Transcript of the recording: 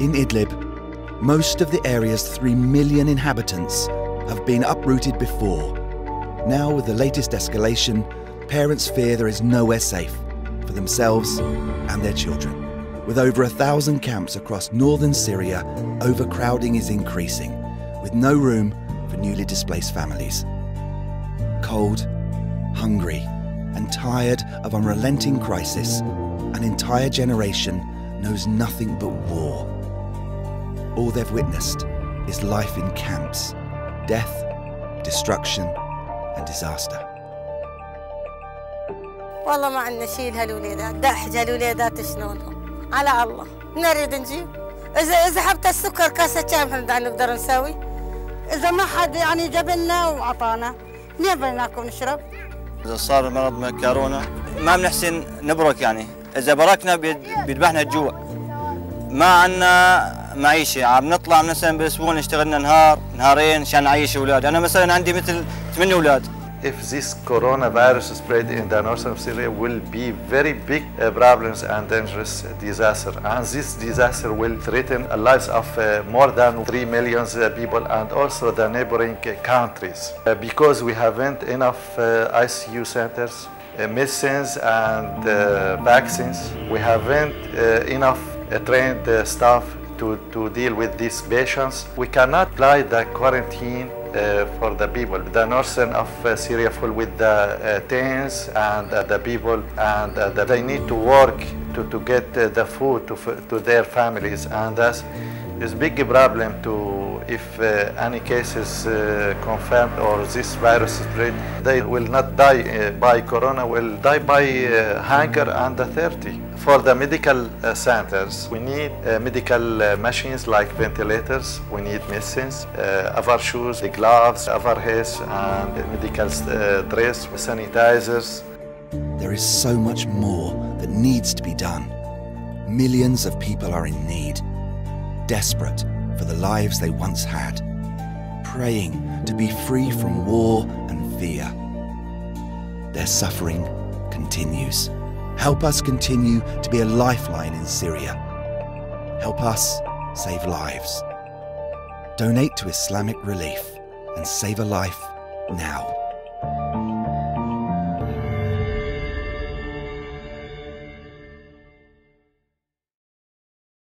In Idlib, most of the area's 3 million inhabitants have been uprooted before. Now, with the latest escalation, parents fear there is nowhere safe for themselves and their children. With over a thousand camps across northern Syria, overcrowding is increasing, with no room for newly displaced families. Cold, hungry, and tired of unrelenting crisis, an entire generation knows nothing but war. All they've witnessed is life in camps, death, destruction, and disaster. والله ما عندنا شيء لهالوليدات دحج هالوليدات شلونهم على الله. نريد نجيب. اذا إذا حبت السكر كاسة كم نقدر نسوي إذا ما حد يعني جاب لنا وعطانا منين بدنا ناكل نشرب. إذا صار مرض كورونا ما بنحسن نبرك يعني. إذا بركنا بيذبحنا الجوع. ما عندنا معيشه عم نطلع مثلا بالاسبوع نشتغل نهار نهارين عشان نعيش اولاد انا مثلا عندي مثل ثمان اولاد if this coronavirus spread in the north of Syria will be very big uh, problems and dangerous disaster. And this disaster will threaten the lives of uh, more than 3 million uh, people and also the neighboring countries. Uh, because we haven't enough uh, ICU centers, uh, medicines and vaccines, we haven't enough trained staff to, to deal with these patients. We cannot apply the quarantine uh, for the people. The northern of uh, Syria full with the uh, tents and uh, the people and uh, they need to work to, to get uh, the food to, to their families and that's is big problem to if any cases confirmed or this virus spread they will not die by corona will die by hunger and thirty for the medical uh, centers, we need uh, medical uh, machines like ventilators, we need medicines, our shoes, the gloves, our hats, and medical dress, sanitizers. There is so much more that needs to be done. Millions of people are in need, desperate for the lives they once had, praying to be free from war and fear. Their suffering continues. Help us continue to be a lifeline in Syria. Help us save lives. Donate to Islamic Relief and save a life now.